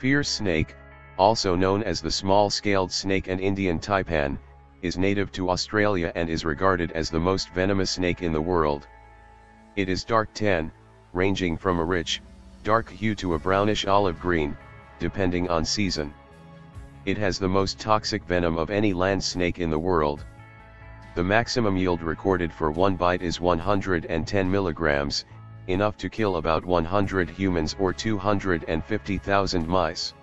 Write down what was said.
Fierce snake, also known as the small-scaled snake and Indian taipan, is native to Australia and is regarded as the most venomous snake in the world. It is dark tan, ranging from a rich, dark hue to a brownish olive green, depending on season. It has the most toxic venom of any land snake in the world. The maximum yield recorded for one bite is 110 milligrams, enough to kill about 100 humans or 250,000 mice.